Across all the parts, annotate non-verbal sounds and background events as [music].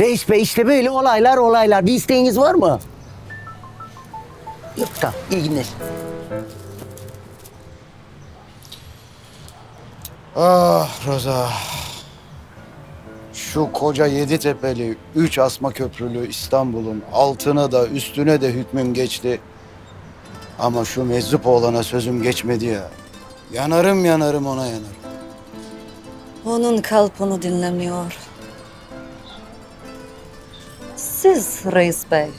Reis Bey işte böyle olaylar olaylar. Bir isteğiniz var mı? Yok tamam. İyi günler. Ah Roza. Şu koca yedi tepeli, üç asma köprülü İstanbul'un altına da üstüne de hükmüm geçti. Ama şu meczup oğlana sözüm geçmedi ya. Yanarım yanarım ona yanarım. Onun kalp onu dinlemiyor. Siz reis bey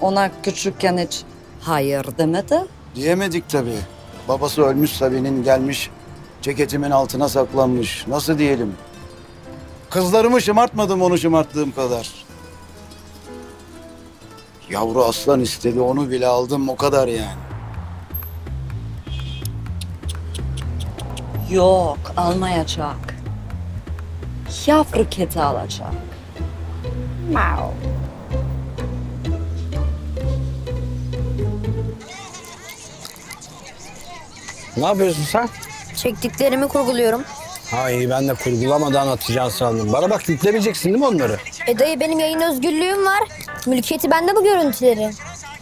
ona küçükken hiç hayır demedi. Diyemedik tabii. Babası ölmüş Sabi'nin gelmiş ceketimin altına saklanmış. Nasıl diyelim? Kızlarımı şımartmadım onu şımarttığım kadar. Yavru aslan istedi onu bile aldım o kadar yani. Yok almayacak. Yavru kedi alacak. Mau. Ne yapıyorsun sen? Çektiklerimi kurguluyorum. Ha iyi ben de kurgulamadan atacağını sandım. Bana bak yüklemeyeceksin değil mi onları? E dayı benim yayın özgürlüğüm var. Mülkiyeti bende bu görüntüleri.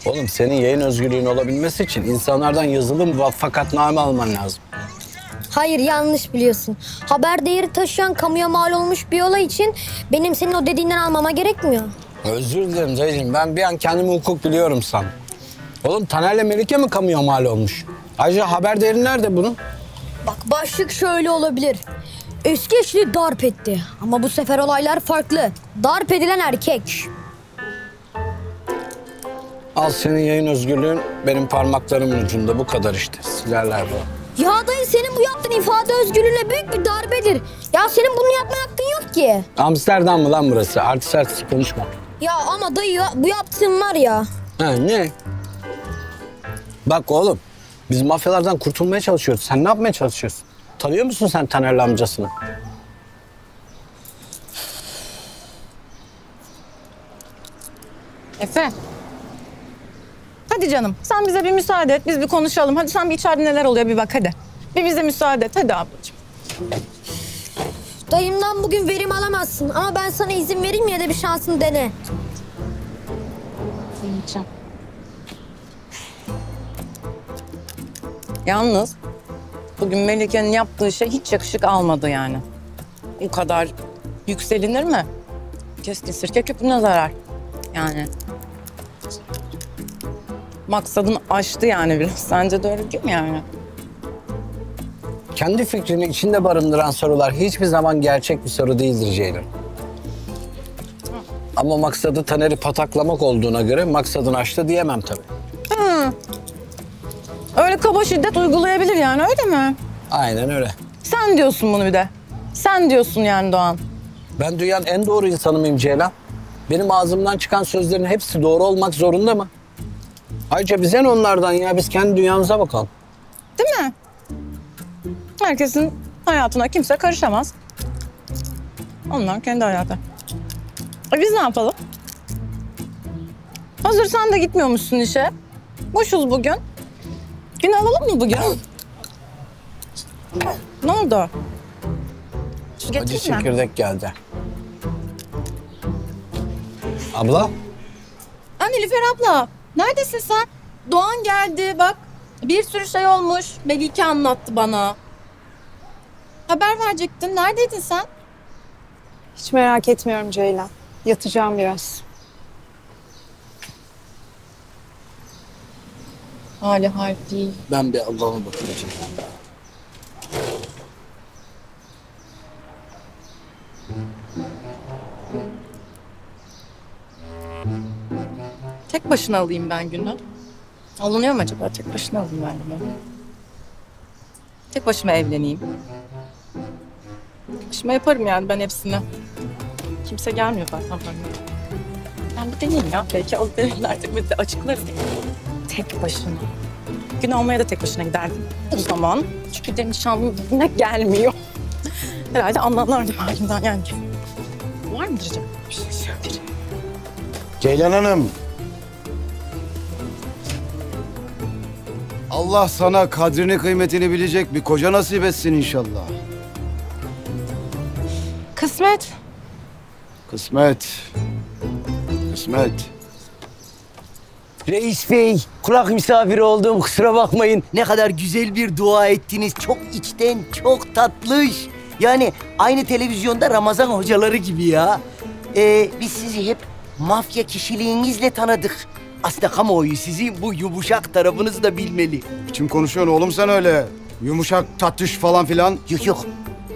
Oğlum senin yayın özgürlüğün olabilmesi için insanlardan yazılı muvaffakatname alman lazım. Hayır yanlış biliyorsun. Haber değeri taşıyan kamuya mal olmuş bir olay için benim senin o dediğinden almama gerekmiyor. Özür dilerim dayıcığım. Ben bir an kendimi hukuk biliyorum san. Oğlum Taner'le Melike mi kamuya mal olmuş? Ayrıca haber değeri nerede bunun? Bak başlık şöyle olabilir. Eski eşini darp etti. Ama bu sefer olaylar farklı. Darp edilen erkek. Al senin yayın özgürlüğün benim parmaklarımın ucunda bu kadar işte. Silerler bu. Ya dayı senin bu yaptığın ifade özgürlüğüne büyük bir darbedir. Ya senin bunu yapmaya hakkın yok ki. Amsterdam mı lan burası? Artist artist konuşma. Ya ama dayı bu yaptığın var ya. Ha ne? Bak oğlum biz mafyalardan kurtulmaya çalışıyoruz. Sen ne yapmaya çalışıyorsun? Tanıyor musun sen Taner'le amcasını? Efe. Hadi canım sen bize bir müsaade et biz bir konuşalım. Hadi sen bir içeride neler oluyor bir bak hadi. Bir bize müsaade et hadi ablacığım. Dayımdan bugün verim alamazsın ama ben sana izin vereyim ya da bir şansını dene. Yalnız bugün Melike'nin yaptığı şey hiç yakışık almadı yani. Bu kadar yükselinir mi? Keskin sirke küpüne zarar. Yani. Maksadını aştı yani biraz. [laughs] Sence de öyle değil mi yani? Kendi fikrini içinde barındıran sorular hiçbir zaman gerçek bir soru değildir Ceylin. Ama maksadı Taner'i pataklamak olduğuna göre maksadını aştı diyemem tabii. Kaba şiddet uygulayabilir yani öyle mi? Aynen öyle. Sen diyorsun bunu bir de. Sen diyorsun yani Doğan. Ben dünyanın en doğru insanı mıyım Ceylan? Benim ağzımdan çıkan sözlerin hepsi doğru olmak zorunda mı? Ayrıca bize ne onlardan ya? Biz kendi dünyamıza bakalım. Değil mi? Herkesin hayatına kimse karışamaz. Onlar kendi hayatı. E biz ne yapalım? Hazır sen de gitmiyormuşsun işe. Boşuz bugün. Gün alalım mı bugün? ne oldu? Acı getireyim mi? çekirdek geldi. Abla? Anne Nilüfer abla, neredesin sen? Doğan geldi bak. Bir sürü şey olmuş. Melike anlattı bana. Haber verecektin. Neredeydin sen? Hiç merak etmiyorum Ceylan. Yatacağım biraz. Hali hal değil. Ben bir Allah'a bakacağım. Tek başına alayım ben günü. Alınıyor mu acaba? Tek başına alayım ben günü. Tek başıma evleneyim. Tek başıma yaparım yani ben hepsini. Kimse gelmiyor zaten bana. Ben bir deneyeyim ya. Belki de [laughs] bir de açıklarız. Tek başına. Gün almaya da tek başına giderdim. O zaman. Çünkü de nişanlım yine gelmiyor. [laughs] Herhalde anlarlardı halimden yani. Var mıdır acaba bir şey? Biri. Ceylan Hanım. Allah sana kadrini kıymetini bilecek bir koca nasip etsin inşallah. Kısmet. Kısmet. İsmet. Reis Bey, kulak misafiri oldum kusura bakmayın. Ne kadar güzel bir dua ettiniz. Çok içten, çok tatlış. Yani aynı televizyonda Ramazan hocaları gibi ya. Ee, biz sizi hep mafya kişiliğinizle tanıdık. Aslında kamuoyu sizin bu yumuşak tarafınızı da bilmeli. Kim konuşuyorsun oğlum sen öyle? Yumuşak tatlış falan filan. Yok yok,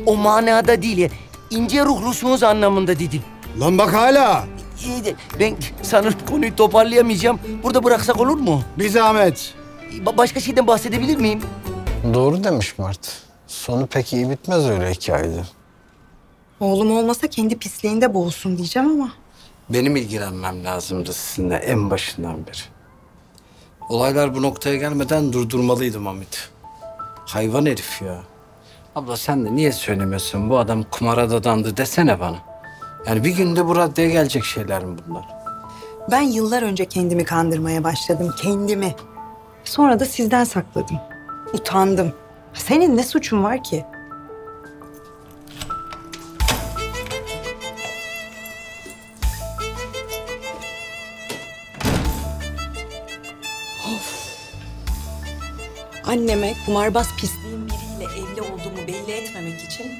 o manada değil ya. İnce ruhlusunuz anlamında dedim. Lan bak hala. İyi de ben sanırım konuyu toparlayamayacağım. Burada bıraksak olur mu? Bir zahmet. Ba- başka şeyden bahsedebilir miyim? Doğru demiş Mert. Sonu pek iyi bitmez öyle hikayede. Oğlum olmasa kendi pisliğinde boğulsun diyeceğim ama. Benim ilgilenmem lazımdı sizinle en başından beri. Olaylar bu noktaya gelmeden durdurmalıydım Hamit. Hayvan herif ya. Abla sen de niye söylemiyorsun bu adam kumara dadandı desene bana. Yani bir günde bu raddeye gelecek şeyler mi bunlar? Ben yıllar önce kendimi kandırmaya başladım. Kendimi. Sonra da sizden sakladım. Utandım. Senin ne suçun var ki? Anneme kumarbaz pisliğin biriyle evli olduğumu belli etmemek için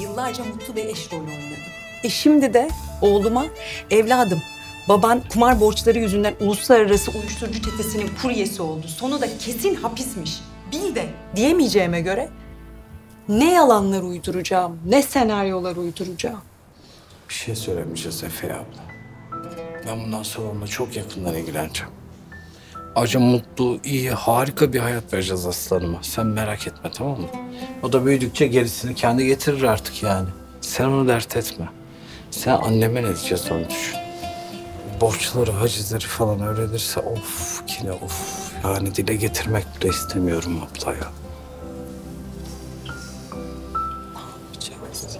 yıllarca mutlu bir eş rolü oynadım. E şimdi de oğluma evladım baban kumar borçları yüzünden uluslararası uyuşturucu çetesinin kuryesi oldu. Sonu da kesin hapismiş. Bil de diyemeyeceğime göre ne yalanlar uyduracağım, ne senaryolar uyduracağım. Bir şey söylemeyeceğiz Efe abla. Ben bundan sonra onunla çok yakından ilgileneceğim. Acı, mutlu, iyi, harika bir hayat vereceğiz aslanıma. Sen merak etme tamam mı? O da büyüdükçe gerisini kendi getirir artık yani. Sen onu dert etme. Sen anneme ne diyeceğiz onu düşün. Borçları, hacizleri falan öğrenirse of yine of. Yani dile getirmek bile istemiyorum abla ya. Ne yapacağız?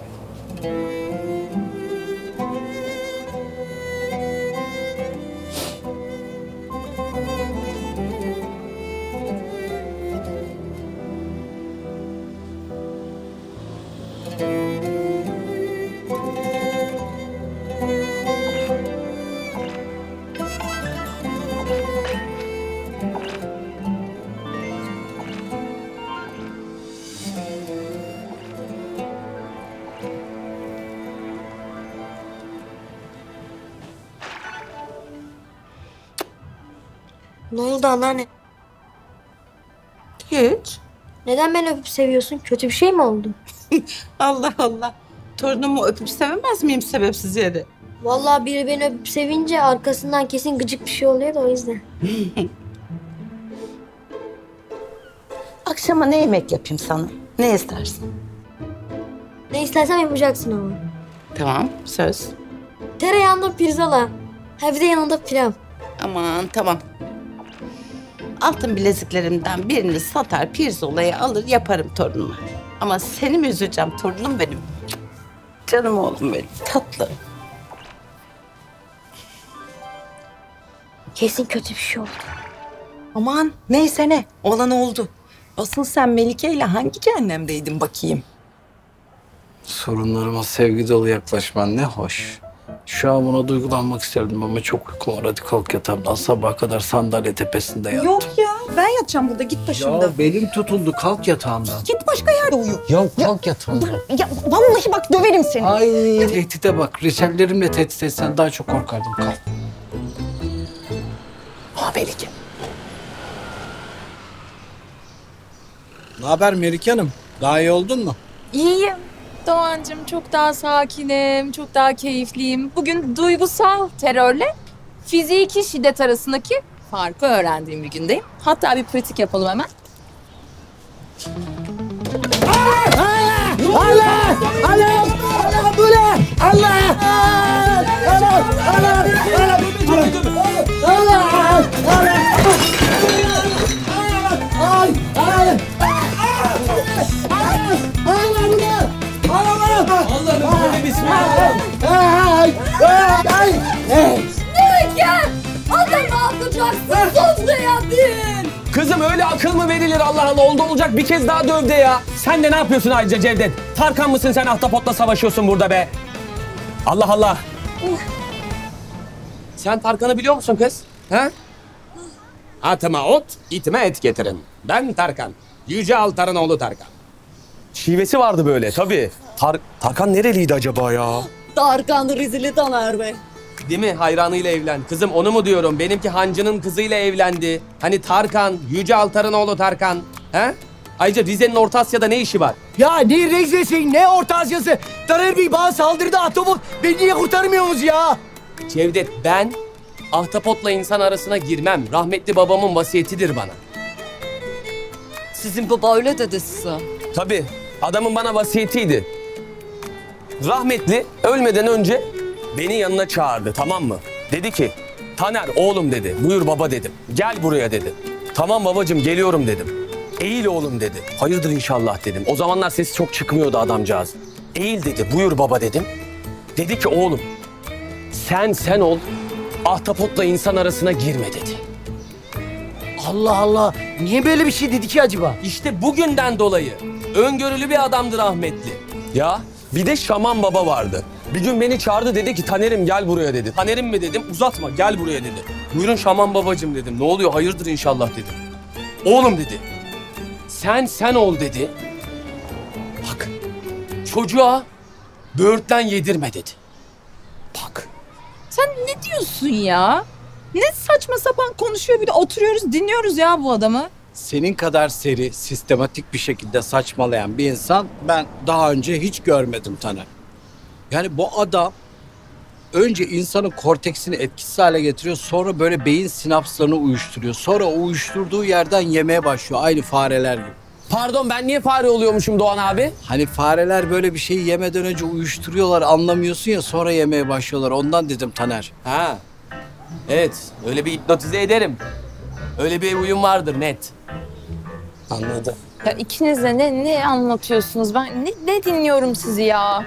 Ne oldu anneanne? Hiç. Neden beni öpüp seviyorsun? Kötü bir şey mi oldu? Allah Allah. Torunumu öpüp sevemez miyim sebepsiz yere? Vallahi biri beni öpüp sevince arkasından kesin gıcık bir şey oluyor da o yüzden. [laughs] Akşama ne yemek yapayım sana? Ne istersin? Ne istersen yapacaksın ama. Tamam, söz. Tereyağında pirzola. Ha bir de yanında pilav. Aman tamam. Altın bileziklerimden birini satar, pirzolayı alır yaparım torunuma. Ama seni mi üzeceğim torunum benim? Canım oğlum benim, tatlı. Kesin kötü bir şey oldu. Aman neyse ne, olan oldu. Asıl sen Melike ile hangi cehennemdeydin bakayım? Sorunlarıma sevgi dolu yaklaşman ne hoş. Şu an buna duygulanmak isterdim ama çok uykum var. Hadi kalk yatağımdan sabaha kadar sandalye tepesinde yattım. Yok ya, ben yatacağım burada git başımda. Ya belim tutuldu. Kalk yatağımdan. Git başka yerde uyu. Ya kalk yatağımdan. Ya vallahi bak döverim seni. Ay tehdide bak. Reçellerimle tehdit etsen daha çok korkardım. Kalk. Ha Melike. Ne haber Melike Hanım? Daha iyi oldun mu? İyiyim. Doğancığım çok daha sakinim, çok daha keyifliyim. Bugün duygusal terörle fiziki şiddet arasındaki farkı öğrendiğim bir gündeyim. Hatta bir pratik yapalım hemen. Kızım öyle akıl mı verilir Allah Allah oldu olacak bir kez daha dövde ya. Sen de ne yapıyorsun ayrıca Cevdet? Tarkan mısın sen ahtapotla savaşıyorsun burada be? Allah Allah. Sen Tarkan'ı biliyor musun kız? Ha? Atıma ot, itime et getirin. Ben Tarkan. Yüce Altar'ın oğlu Tarkan. Şivesi vardı böyle tabii. Tar Tarkan nereliydi acaba ya? Tarkan Rizili Taner Bey. Değil mi? Hayranıyla evlendi. Kızım onu mu diyorum? Benimki hancının kızıyla evlendi. Hani Tarkan, Yüce Altar'ın oğlu Tarkan. He? Ayrıca Rize'nin Orta Asya'da ne işi var? Ya ne Rize'si ne Orta Asya'sı. Taner Bey bana saldırdı ahtapot. Beni niye kurtarmıyorsunuz ya? Cevdet ben ahtapotla insan arasına girmem. Rahmetli babamın vasiyetidir bana. Sizin baba öyle dedi size. Tabii. Adamın bana vasiyetiydi. Rahmetli ölmeden önce beni yanına çağırdı tamam mı? Dedi ki Taner oğlum dedi. Buyur baba dedim. Gel buraya dedi. Tamam babacığım geliyorum dedim. Eğil oğlum dedi. Hayırdır inşallah dedim. O zamanlar sesi çok çıkmıyordu adamcağız. Eğil dedi. Buyur baba dedim. Dedi ki oğlum sen sen ol. Ahtapotla insan arasına girme dedi. Allah Allah. Niye böyle bir şey dedi ki acaba? İşte bugünden dolayı öngörülü bir adamdı rahmetli. Ya bir de Şaman Baba vardı. Bir gün beni çağırdı dedi ki Taner'im gel buraya dedi. Taner'im mi dedim uzatma gel buraya dedi. Buyurun Şaman Babacım dedim. Ne oluyor hayırdır inşallah dedim. Oğlum dedi. Sen sen ol dedi. Bak çocuğa böğürtlen yedirme dedi. Bak. Sen ne diyorsun ya? Ne saçma sapan konuşuyor bir de oturuyoruz dinliyoruz ya bu adamı. Senin kadar seri, sistematik bir şekilde saçmalayan bir insan ben daha önce hiç görmedim Taner. Yani bu adam önce insanın korteksini etkisiz hale getiriyor. Sonra böyle beyin sinapslarını uyuşturuyor. Sonra o uyuşturduğu yerden yemeye başlıyor. Aynı fareler gibi. Pardon ben niye fare oluyormuşum Doğan abi? Hani fareler böyle bir şeyi yemeden önce uyuşturuyorlar anlamıyorsun ya sonra yemeye başlıyorlar. Ondan dedim Taner. Ha. Evet öyle bir hipnotize ederim. Öyle bir uyum vardır net. Anladım. Ya ikiniz de ne, ne anlatıyorsunuz? Ben ne, ne dinliyorum sizi ya?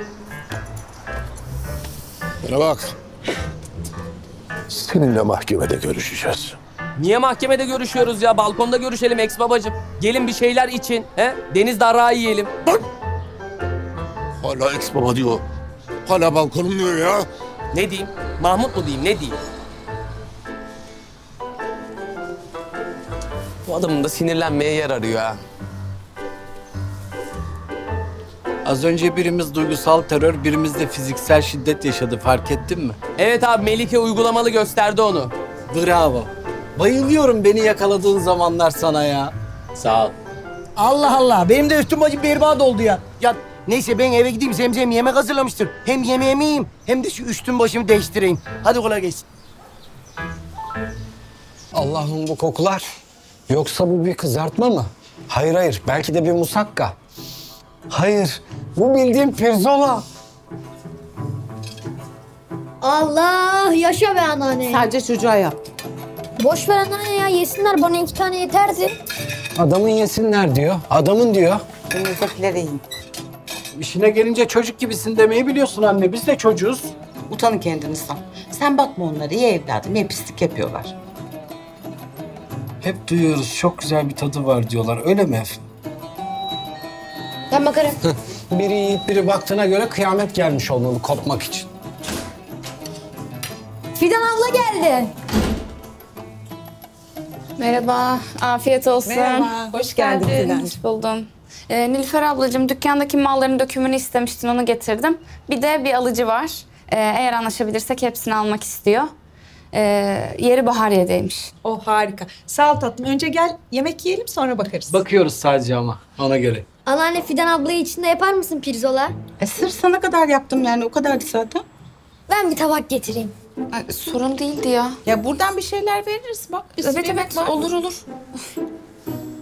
Bana bak. Seninle mahkemede görüşeceğiz. Niye mahkemede görüşüyoruz ya? Balkonda görüşelim ex babacım. Gelin bir şeyler için. He? Deniz darağı yiyelim. Hala ex baba diyor. Hala balkonum diyor ya. Ne diyeyim? Mahmut mu diyeyim? Ne diyeyim? Bu adamın da sinirlenmeye yer arıyor ha. Az önce birimiz duygusal terör, birimiz de fiziksel şiddet yaşadı. Fark ettin mi? Evet abi Melike uygulamalı gösterdi onu. Bravo. Bayılıyorum beni yakaladığın zamanlar sana ya. Sağ ol. Allah Allah. Benim de üstüm acı berbat oldu ya. Ya neyse ben eve gideyim. Zemzem yemek hazırlamıştır. Hem yemeğimi yiyeyim hem de şu üstüm başımı değiştireyim. Hadi kolay gelsin. Allah'ım bu kokular. Yoksa bu bir kızartma mı? Hayır hayır. Belki de bir musakka. Hayır. Bu bildiğin pirzola. Allah yaşa be anneanne. Sadece çocuğa yaptım. Boş ver anneanne ya yesinler bana iki tane yeterdi. Adamın yesinler diyor. Adamın diyor. Önümüzdekileri yiyin. İşine gelince çocuk gibisin demeyi biliyorsun anne. Biz de çocuğuz. Utanın kendinizden. Sen bakma onlara iyi evladım. Ne pislik yapıyorlar. Hep duyuyoruz çok güzel bir tadı var diyorlar. Öyle mi efendim? Ben bakarım. Biri yiyip biri baktığına göre kıyamet gelmiş olmalı kopmak için. Fidan abla geldi. Merhaba, afiyet olsun. Merhaba, hoş geldin Fidancığım. Hoş buldum. Ee, Nilüfer ablacığım, dükkandaki malların dökümünü istemiştin, onu getirdim. Bir de bir alıcı var. Ee, eğer anlaşabilirsek hepsini almak istiyor. Ee, yeri Bahariye'deymiş. Oh harika. Sağ ol tatlım. Önce gel yemek yiyelim sonra bakarız. Bakıyoruz sadece ama ona göre. Anneanne Fidan ablayı içinde yapar mısın pirzola? E sırf sana kadar yaptım yani o kadardı zaten. Ben bir tabak getireyim. Ay, sorun değildi ya. Ya buradan bir şeyler veririz bak. Bir Evet evet var. olur olur.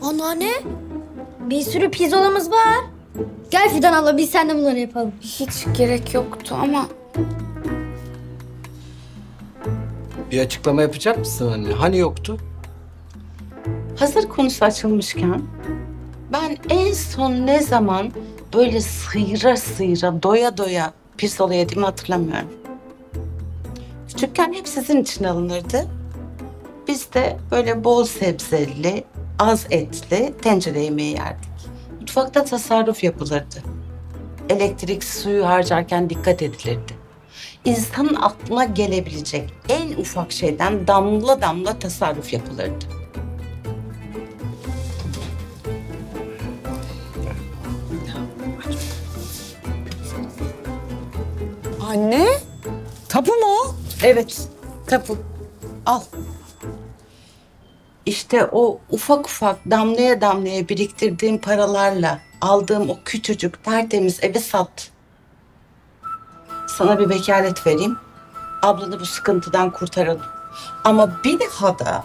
Anneanne bir sürü pirzolamız var. Gel Fidan abla biz seninle bunları yapalım. Hiç gerek yoktu ama Bir açıklama yapacak mısın anne? Hani yoktu? Hazır konusu açılmışken ben en son ne zaman böyle sıyıra sıyıra doya doya pirzola yediğimi hatırlamıyorum. Küçükken hep sizin için alınırdı. Biz de böyle bol sebzeli, az etli tencere yemeği yerdik. Mutfakta tasarruf yapılırdı. Elektrik suyu harcarken dikkat edilirdi. insanın aklına gelebilecek en ufak şeyden damla damla tasarruf yapılırdı. Tapu mu o? Evet, tapu. Al. İşte o ufak ufak damlaya damlaya biriktirdiğim paralarla aldığım o küçücük tertemiz evi sat. Sana bir vekalet vereyim. Ablanı bu sıkıntıdan kurtaralım. Ama bir daha da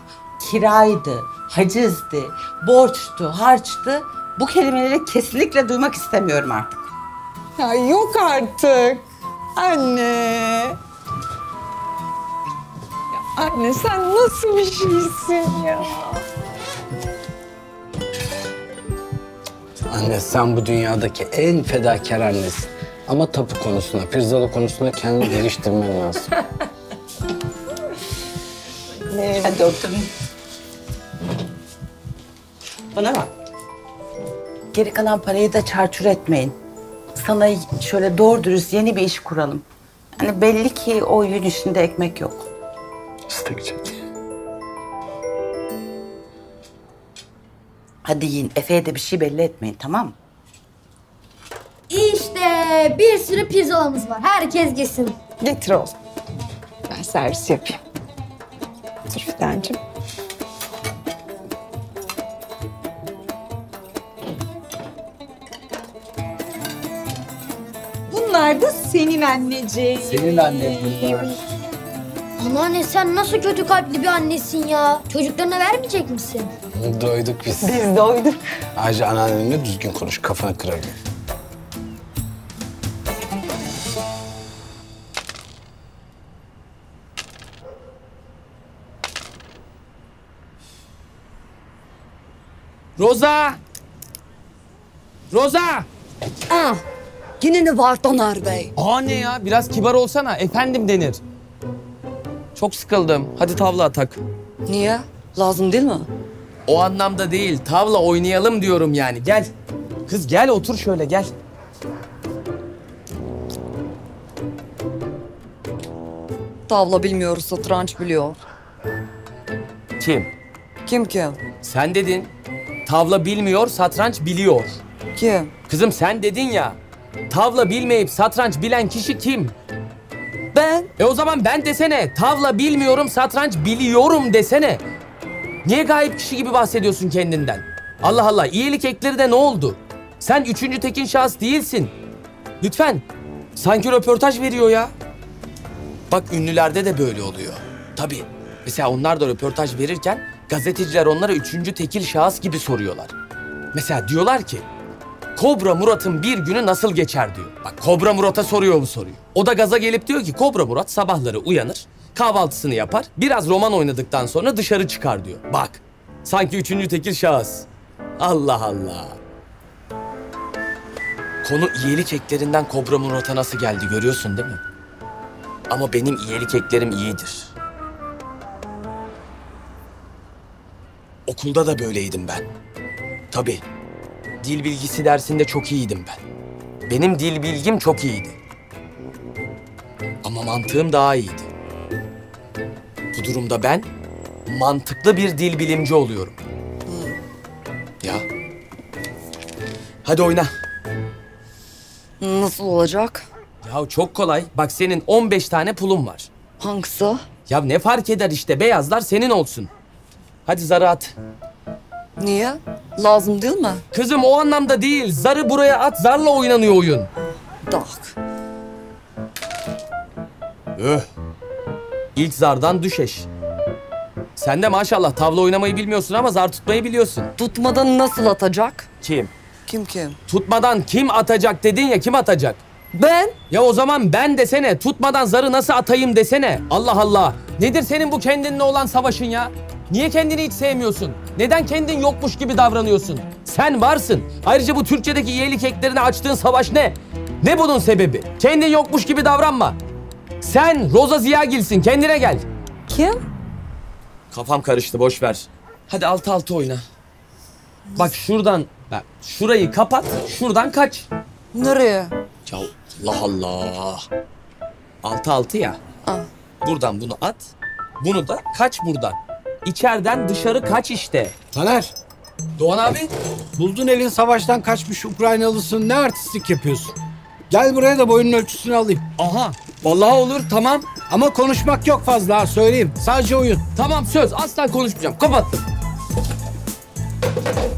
kiraydı, hacizdi, borçtu, harçtı. Bu kelimeleri kesinlikle duymak istemiyorum artık. Ya yok artık. Anne. Anne sen nasıl bir şeysin ya? Anne sen bu dünyadaki en fedakar annesin. Ama tapu konusunda, pirzola konusunda kendini geliştirmen lazım. [laughs] Hadi oturun. Bana bak. Geri kalan parayı da çarçur etmeyin. Sana şöyle doğru dürüst yeni bir iş kuralım. Hani belli ki o yün işinde ekmek yok. İstekecek. Hadi yiyin. Efe'ye de bir şey belli etmeyin tamam mı? İşte bir sürü pirzolamız var. Herkes yesin. Getir oğlum. Ben servis yapayım. Dur Fidancığım. Bunlar da senin anneciğin. Senin annen bunlar. Anneanne sen nasıl kötü kalpli bir annesin ya. Çocuklarına vermeyecek misin? Doyduk biz. Biz doyduk. Ayrıca anneannenle düzgün konuş, kafanı kırarım. Roza! Roza! Ah, yine ne var Taner Bey? Aa ne ya? Biraz kibar olsana. Efendim denir. Çok sıkıldım. Hadi tavla atak. Niye? Lazım değil mi? O anlamda değil. Tavla oynayalım diyorum yani. Gel. Kız gel otur şöyle gel. Tavla bilmiyor, satranç biliyor. Kim? Kim kim? Sen dedin. Tavla bilmiyor, satranç biliyor. Kim? Kızım sen dedin ya. Tavla bilmeyip satranç bilen kişi kim? Ben. E o zaman ben desene. Tavla bilmiyorum, satranç biliyorum desene. Niye gayip kişi gibi bahsediyorsun kendinden? Allah Allah, iyilik ekleri de ne oldu? Sen üçüncü tekin şahıs değilsin. Lütfen. Sanki röportaj veriyor ya. Bak ünlülerde de böyle oluyor. Tabii. Mesela onlar da röportaj verirken gazeteciler onlara üçüncü tekil şahıs gibi soruyorlar. Mesela diyorlar ki Kobra Murat'ın bir günü nasıl geçer diyor. Bak Kobra Murat'a soruyor bu soruyu. O da gaza gelip diyor ki Kobra Murat sabahları uyanır, kahvaltısını yapar, biraz roman oynadıktan sonra dışarı çıkar diyor. Bak sanki üçüncü tekil şahıs. Allah Allah. Konu iyilik eklerinden Kobra Murat'a nasıl geldi görüyorsun değil mi? Ama benim iyilik eklerim iyidir. Okulda da böyleydim ben. Tabii. Dil bilgisi dersinde çok iyiydim ben. Benim dil bilgim çok iyiydi. Ama mantığım daha iyiydi. Bu durumda ben mantıklı bir dil bilimci oluyorum. Ya. Hadi oyna. Nasıl olacak? Ya çok kolay. Bak senin 15 tane pulun var. Hangisi? Ya ne fark eder işte beyazlar senin olsun. Hadi zarı at. Niye? Lazım değil mi? Kızım o anlamda değil. Zarı buraya at. Zarla oynanıyor oyun. Tak. Öh. İlk zardan düşeş. Sen de maşallah tavla oynamayı bilmiyorsun ama zar tutmayı biliyorsun. Tutmadan nasıl atacak? Kim? Kim kim? Tutmadan kim atacak dedin ya kim atacak? Ben. Ya o zaman ben desene. Tutmadan zarı nasıl atayım desene. Allah Allah. Nedir senin bu kendinle olan savaşın ya? Niye kendini hiç sevmiyorsun? Neden kendin yokmuş gibi davranıyorsun? Sen varsın. Ayrıca bu Türkçedeki iyilik eklerine açtığın savaş ne? Ne bunun sebebi? Kendin yokmuş gibi davranma. Sen Roza Ziyagil'sin. Kendine gel. Kim? Kafam karıştı. Boş ver. Hadi altı altı oyna. Bak şuradan, bak şurayı kapat, şuradan kaç. Nereye? Ya Allah Allah. Altı altı ya. Buradan bunu at. Bunu da kaç buradan. İçeriden dışarı kaç işte. Taner. Doğan abi. Buldun elin savaştan kaçmış Ukraynalısın. Ne artistlik yapıyorsun? Gel buraya da boyunun ölçüsünü alayım. Aha. Vallahi olur tamam. Ama konuşmak yok fazla ha söyleyeyim. Sadece oyun. Tamam söz asla konuşmayacağım. Kapattım.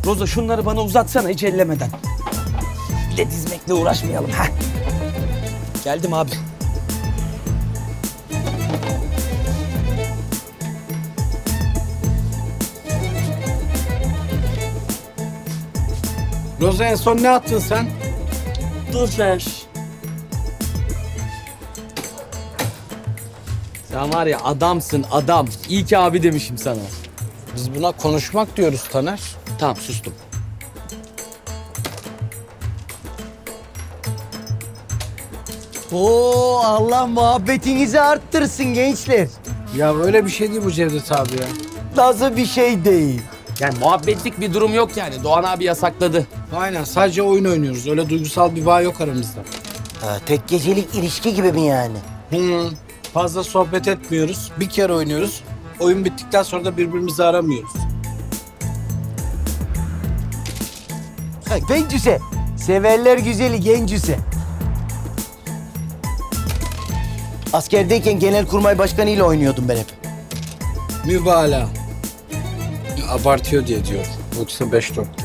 Roza şunları bana uzatsana hiç ellemeden. Bir de dizmekle uğraşmayalım. Heh. Geldim abi. Roza en son ne attın sen? Dur ver. Sen var ya adamsın adam. İyi ki abi demişim sana. Biz buna konuşmak diyoruz Taner. Tamam sustum. Oo Allah muhabbetinizi arttırsın gençler. Ya öyle bir şey değil bu Cevdet abi ya. Nasıl bir şey değil. Yani muhabbetlik bir durum yok yani. Doğan abi yasakladı. Aynen sadece oyun oynuyoruz. Öyle duygusal bir bağ yok aramızda. Ha, tek gecelik ilişki gibi mi yani? Hı. Fazla sohbet etmiyoruz. Bir kere oynuyoruz. Oyun bittikten sonra da birbirimizi aramıyoruz. Ha, Gencüse. Severler güzeli gencüse. Askerdeyken genelkurmay başkanı ile oynuyordum ben hep. Mübalağa. Abartıyor diye diyor. Yoksa 5 4 diyor.